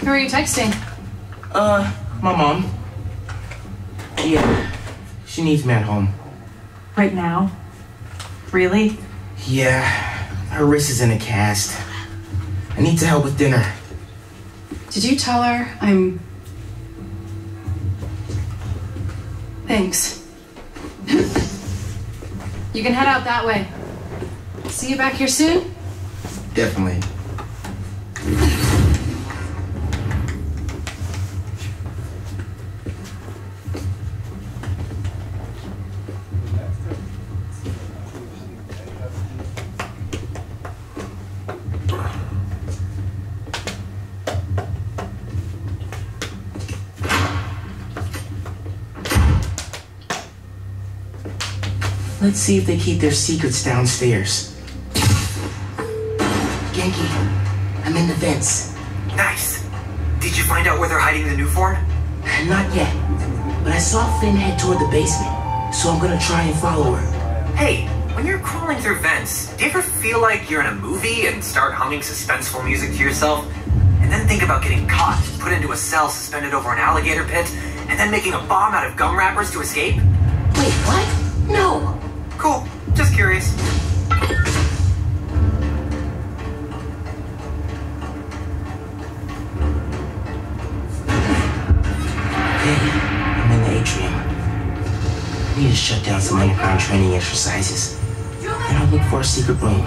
Who are you texting? Uh, my mom. Yeah, she needs me at home. Right now? Really? Yeah, her wrist is in a cast. I need to help with dinner. Did you tell her I'm. Thanks. you can head out that way. See you back here soon? Definitely. Let's see if they keep their secrets downstairs. Ganke, I'm in the vents. Nice. Did you find out where they're hiding the Nuform? Not yet, but I saw Phin head toward the basement, so I'm gonna try and follow her. Hey, when you're crawling through vents, do you ever feel like you're in a movie and start humming suspenseful music to yourself? And then think about getting caught, put into a cell suspended over an alligator pit, and then making a bomb out of gum wrappers to escape? Wait, what? No! Cool. Just curious. Okay, I'm in the atrium. I need to shut down some underground training exercises. And I'll look for a secret room.